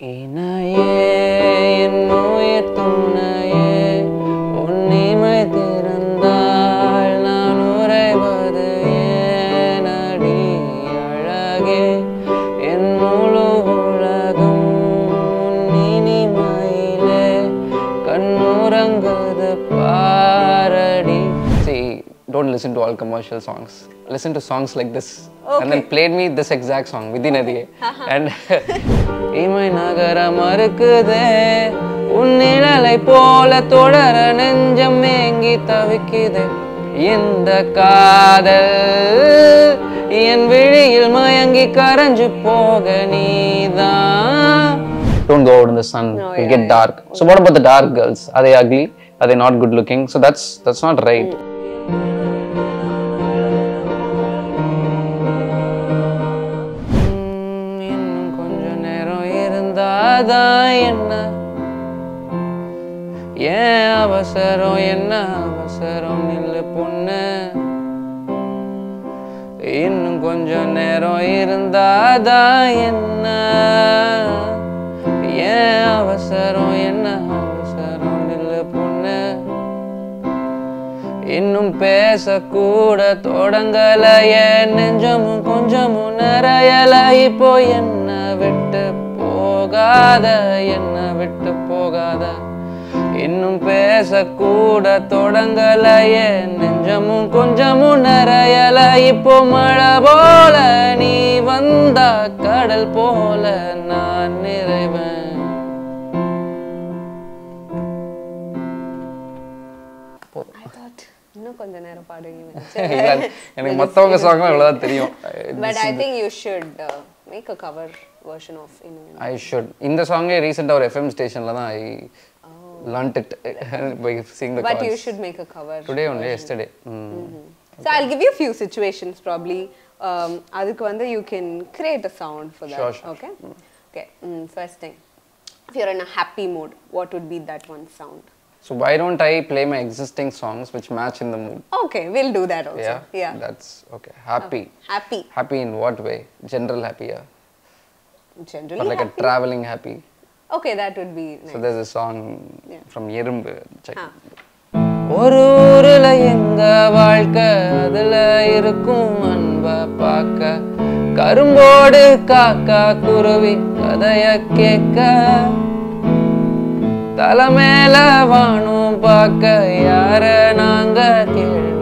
இணையே என் உயிர் துணையே உன்னிமை திறந்தால் நான் உறைவது ஏனடி அழகே என் முழு உலகம் உன் இனிமையிலே கண்ணுறங்குது பாரடி See, don't listen to all commercial songs. Listen to songs like this. And then played me this exact song, Vidinadiye. and இமை நகர மறுக்குதே உன் நிழலை போல தொடர நெஞ்சம் ஏங்கி தவிக்குதே இந்த காதல் என் விழியில் மயங்கி கரைஞ்சு போக நீதான் Don't go out in the sun. It'll get dark. So what about the dark girls? Are they ugly? Are they not good looking? So that's that's not right. உம், இருந்தாதான் என்ன? ஏன் அவசரம்? என்ன அவசரம்? நில்லு பொண்ணு. இன்னும் கொஞ்சம் நேரம் இருந்தாதான் என்ன? ஏன் அவசரம்? என்ன அவசரம்? நில்லு பொண்ணு. இன்னும் பேசக்கூட தொடங்கலையே. நெஞ்சமும் கொஞ்சமும் நிறையல. இப்போ என்ன விட்டு போகாத என்ன விட்டு போகாத. இன்னும் பேசக்கூட தொடங்கலையே நெஞ்சமும் கொஞ்சமும் நிறையல. இப்போ மழை போல நீ வந்தா கடல் போல நான் நிறைவேன். I thought இன்னும் கொஞ்ச நேரம் பாடுவீங்க எனக்கு மத்தவங்க சாங்லாம் இவ்வளவுதான் தெரியும். But I think you should make a cover version of இன்னும் ஐ ஷுட் இந்த சாங்கே ரீசெண்டாக ஒரு எஃப்எம் ஸ்டேஷன்ல தான் ஐ learnt it by seeing the but you should make a cover today only yesterday So I'll give you a few situations probably. Um, அதுக்கு வந்து you can create a sound for that. Sure, sure. Okay. Okay. Mm, first thing, if you're in a happy mood, what would be that one sound? So why don't I play my existing songs which match in the mood Okay, we'll do that also. Yeah, Yeah. that's okay. Happy. Happy. Happy in what way? General happy, yeah. Generally. Or like a happy. traveling happy. Okay, that would be nice. So there's a song Yeah. from எறும்பு check. Ah. ஒரு ஊர்ல எங்க வாழ்க்கை அதுல இருக்கும் அன்ப பார்க்க கரும்போடு காக்கா குருவி கதைய கேட்க தலைமேல வானும் பார்க்க யார நாங்க கேள்வி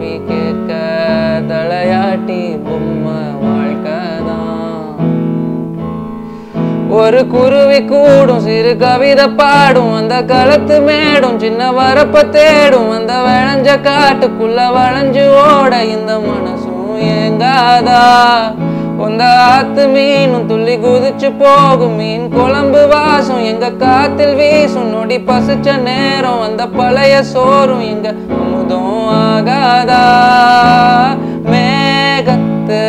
ஒரு குருவி கூடும் சிறு கவிதை பாடும் அந்த களத்து மேடும் சின்ன வரப்ப தேடும் அந்த வளைஞ்ச காட்டுக்குள்ள வளைஞ்சு ஓட இந்த மனசும் ஏங்காதா? உந்த ஆத்து மீனும் துள்ளி குதிச்சு போகும் மீன் குழம்பு வாசம் எங்க காத்தில் வீசும் நொடி பசிச்ச நேரம் அந்த பழைய சோறும் எங்க அமுதம் ஆகாதா? மேகத்து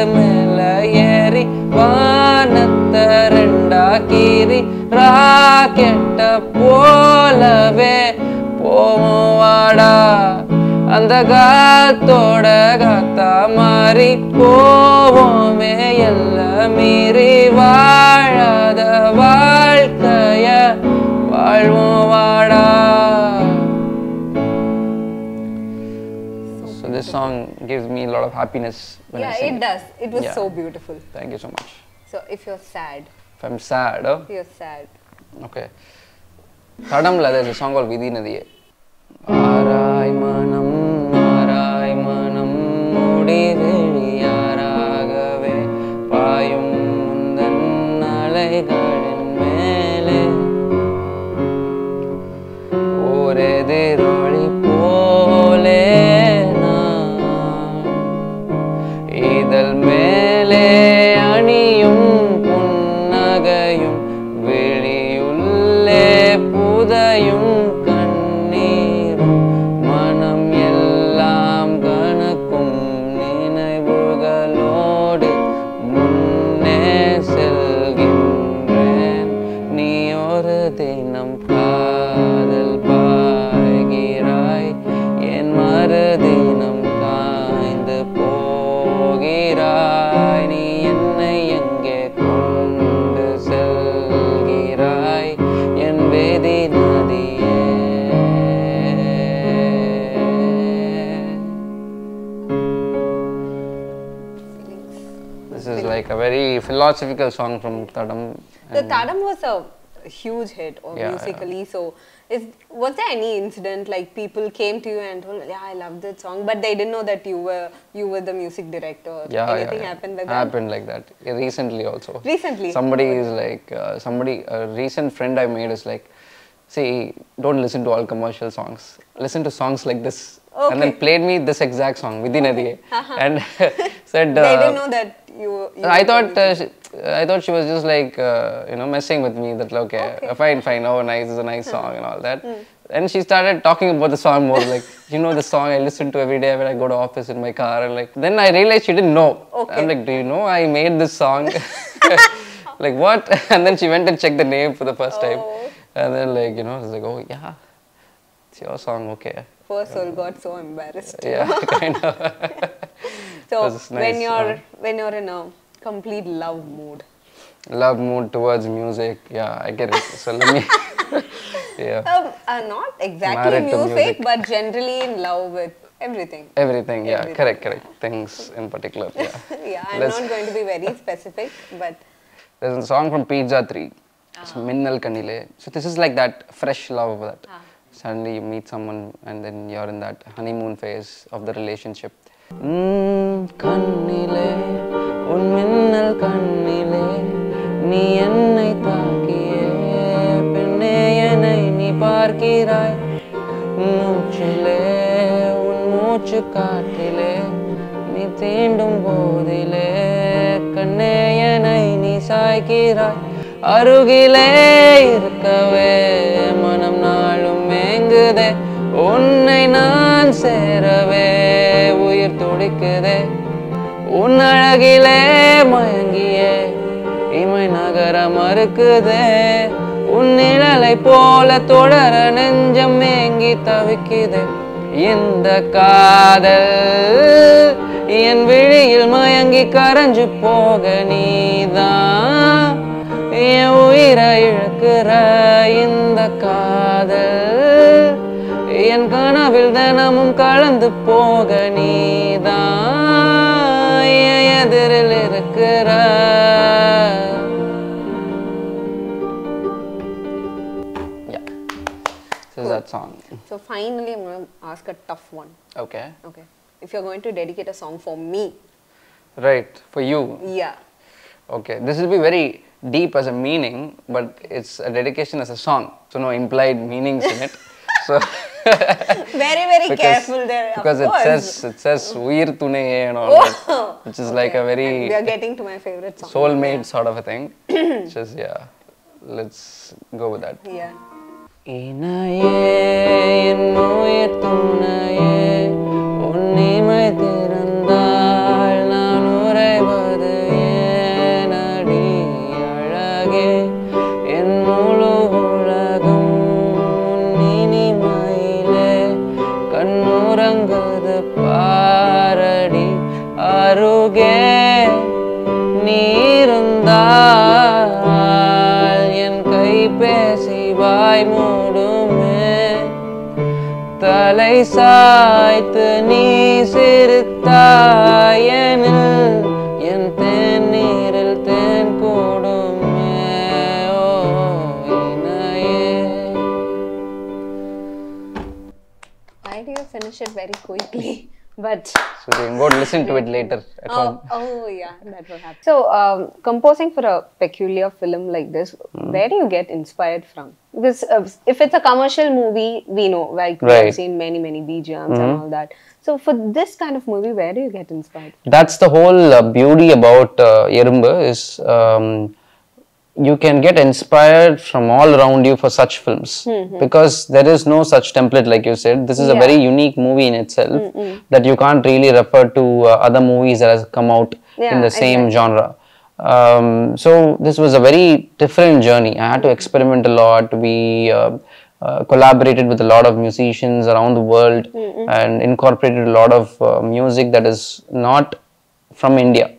ராக்கெட்ட போலவே போவோம் வாடா அந்த காத்தோட காத்தா மாறி போவோமே எல்லாம் மீறி வாழாத வாழ்க்கைய வாழ்வோம் வாடா So this song gives me a lot of happiness when I Yeah, sing it does. It was Yeah. so beautiful. Thank you so much. So if you're sad, If I'm sad, oh, you're sad. okay. தடம்ல there's a song called விதி நதியே ஆராய் மனம் philosophical song from Thadam. The Thadam was a huge hit or Yeah, musically. So, is was there any incident like people came to you and told, "Yeah, I love that song," but they didn't know that you were you were the music director? Yeah, Anything yeah, yeah. happened like that? Happened like that. Recently also. Recently? Somebody is like, uh, somebody, a recent friend I made is like, see, don't listen to all commercial songs. Listen to songs like this. okay. And then played me this exact song, Vidinadi. and said, they uh, didn't know that you. you I thought uh, she, I thought she was just like uh, you know messing with me that okay, Okay. uh, fine fine oh nice it's a nice song and all that and she started talking about the song more like you know the song I listen to every day when I go to office in my car and like then I realized she didn't know Okay. I'm like do you know I made this song like what and then she went and checked the name for the first time Oh. and then like you know I was like oh yeah it's your song okay Poor soul got so embarrassed. yeah kind of So was when you're uh, when you're in a complete love mood, love mood towards music yeah I get it so let me yeah um, uh, not exactly music, music. but generally in love with everything. Everything, yeah, Everything, correct, correct. Things in particular, yeah. yeah, I'm Let's- not going to be very specific, but There's a song from Pizza 3. It's Minnal Kanile. So this is like that fresh love that suddenly you meet someone and then you're in that honeymoon phase of the relationship. கண்ணிலே உன் மின்னல் கண்ணிலே நீ என்னை தாக்கியே. பெண்ணே என்னை நீ பார்க்கிறாய். மூச்சிலே உன் மூச்சு காற்றிலே நீ தீண்டும் போதிலே. கண்ணே என்னை நீ சாய்க்கிறாய். அருகிலே இருக்கவே மனம் நாளும் ஏங்குதே உன்னை நான் சேரவே. துடிக்குதே உன் அழகிலே மயங்கியே. இமை நகரம் அறுக்குதே. உன் நிழலை போல தொடர நெஞ்சம் ஏங்கி தவிக்குதே. இந்த காதல் என் விழியில் மயங்கி கரைஞ்சு போக நீதான் என் உயிரை இழக்கிற இந்த காதல் என் கனவில் தினமும் கலந்து போக நீதான் என் எதிரில் இருக்கிற Yeah. This is that song. so finally I'm going to ask a tough one. Okay. Okay, if you're going to dedicate a song for me, Right. For you. yeah, Okay. This will be very deep as a meaning, but it's a dedication as a song. So no implied meanings in it. So very very because, careful there. of because it course. says it says Uir Tuneye and all that, which is like a very And we are getting to my favorite song. soulmate sort of a thing. which is yeah. Let's go with that. Yeah. தலை சாய்த்து நீ சிறுத்தாயனில் என் தேநீரில் தேன் கூடுமே ஓ இணையே Why do you finish it very quickly? But So you can go listen to it later at oh, home. oh yeah, that will happen. So um, composing for a peculiar film like this, Hmm. where do you get inspired from? Because uh, if it's a commercial movie, we know like Right. Hmm. have seen many many BGMs and all that. So for this kind of movie, where do you get inspired? That's the whole uh, beauty about uh, Erumbu is um, you can get inspired from all around you for such films because there is no such template like you said. This is a very unique movie in itself that you can't really refer to uh, other movies that has come out Yeah, in the same exactly. genre. Um, so this was a very different journey. I had to experiment a lot. We uh, uh, collaborated with a lot of musicians around the world and incorporated a lot of uh, music that is not from India.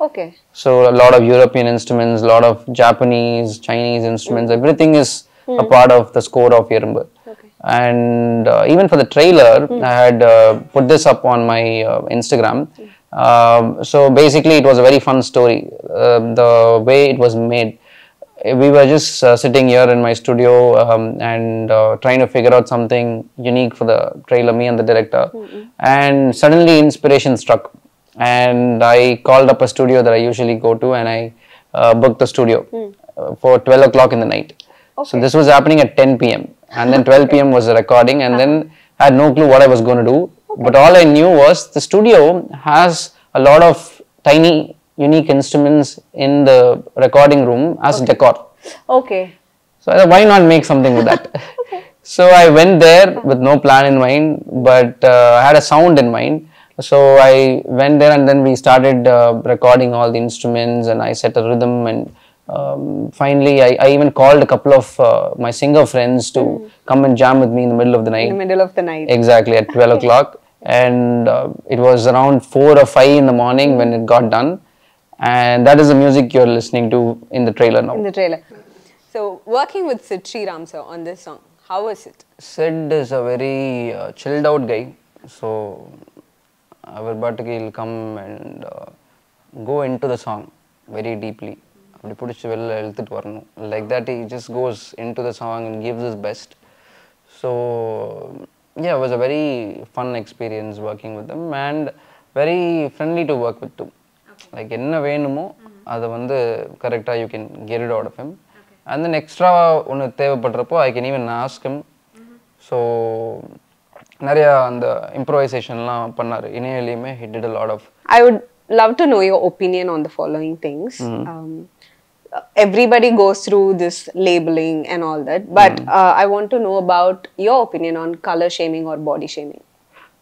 Okay. So a lot of European instruments, a lot of Japanese, Chinese instruments, everything is a part of the score of Erumbu. Okay. And uh, even for the trailer, I had uh, put this up on my uh, Instagram. Um, so basically, it was a very fun story. Um the way it was made, we were just uh, sitting here in my studio um, and uh, trying to figure out something unique for the trailer, me and the director. And suddenly, inspiration struck, and I called up a studio that I usually go to, and I uh, booked the studio uh, for 12 o'clock in the night. So this was happening at 10 p.m. and then 12 p.m. was the recording, and then I had no clue what I was going to do. But all I knew was the studio has a lot of tiny, unique instruments in the recording room as decor. Okay. So I thought, why not make something with that? okay. So I went there with no plan in mind, but uh, I had a sound in mind. So I went there and then we started uh, recording all the instruments and I set a rhythm and um, finally I, I even called a couple of uh, my singer friends to come and jam with me in the middle of the night. In the middle of the night. Exactly at 12 o'clock. And uh, it was around 4 or 5 in the morning when it got done. And that is the music you're listening to in the trailer now. in the trailer. So working with Sid Sriram sir on this song, how was it? Sid is a very uh, chilled out guy. So, our பாட்டுக்கு he'll come and uh, go into the song very deeply. அப்படி பிடிச்சி வெளில இழுத்துட்டு வரணும் like that he just goes into the song and gives his best. So, yeah, it was a very fun experience working with him and very friendly to work with too. Like என்ன வேணுமோ அதை வந்து கரெக்டாக you can get it out of him and then extra ஒன்று தேவைப்படுறப்போ I can even ask him so நிறையா அந்த இம்ப்ரவைசேஷன்லாம் பண்ணார் இணையிலையுமே he did a lot of I would love to know your opinion on the following things. Um, uh, everybody goes through this labeling and all that, but uh, I want to know about your opinion on color shaming or body shaming.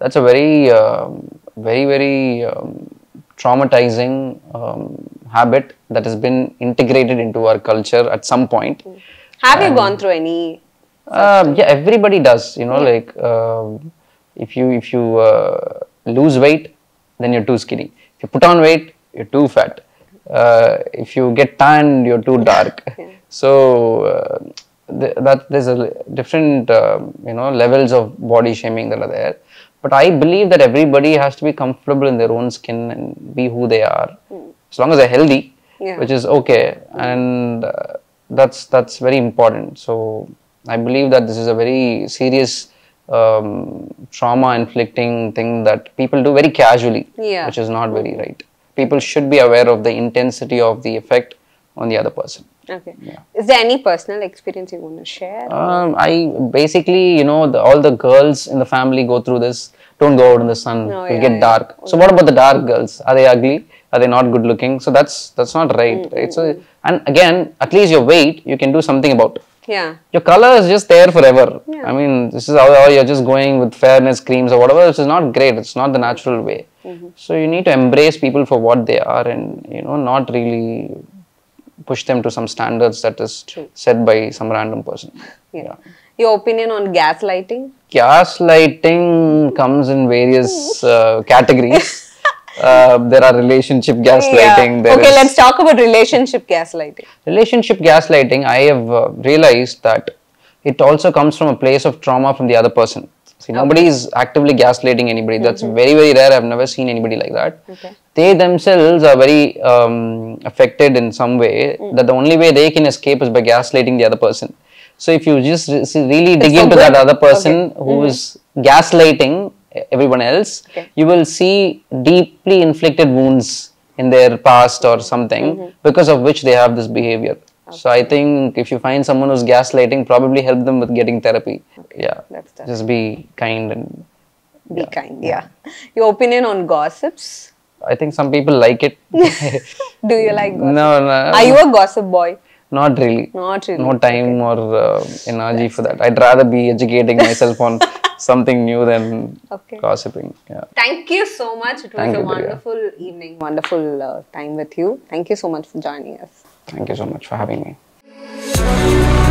that's a very um, very very um, traumatizing um, habit that has been integrated into our culture at some point Have you gone through any? um, yeah, everybody does. You know, like um, if you if you uh, lose weight, then you're too skinny. If you put on weight, you're too fat. Uh, if you get tan, you're too dark. So uh, th- that there's a different um, you know levels of body shaming that are there. But I believe that everybody has to be comfortable in their own skin and be who they are, as long as they're healthy, Yeah. which is okay, and uh, that's that's very important. So I believe that this is a very serious um, trauma inflicting thing that people do very casually, Yeah. which is not very right. People should be aware of the intensity of the effect on the other person. Okay. Is there any personal experience you want to share? Um, I basically, you know, the, all the girls in the family go through this. Don't go out in the sun; Oh, it'll yeah, get yeah. dark. So, what about the dark girls? Are they ugly? Are they not good looking? So that's that's not right, Mm, right? So, and again, at least your weight, you can do something about. Yeah. Your color is just there forever. I mean, this is how, you're just going with fairness creams or whatever, which is not great. It's not the natural way. Mm-hmm. So you need to embrace people for what they are, and you know, not really push them to some standards that is set by some random person. Yeah. Your opinion on gaslighting? Gaslighting comes in various uh, categories. Uh, there are relationship gaslighting. there Okay, is- let's talk about relationship gaslighting. relationship gaslighting, I have uh, realized that it also comes from a place of trauma from the other person. See, nobody is actively gaslighting anybody. That's very, very rare. I've never seen anybody like that. Okay. They themselves are very um, affected in some way that the only way they can escape is by gaslighting the other person. So if you just really dig into that other person who is gaslighting everyone else, Okay. you will see deeply inflicted wounds in their past or something because of which they have this behavior. So I think if you find someone who's gaslighting, probably help them with getting therapy. Yeah, That's that. just be kind and Be kind, yeah. Your opinion on gossips? I think some people like it. Do you like gossip? no, no, Are you a gossip boy? not really. Not really. No time or uh, energy for that. I'd rather be educating myself on something new than Okay. gossiping. Yeah. Thank you so much. It was Thank a wonderful evening, wonderful uh, time with you. Thank you so much for joining us. Thank you so much for having me.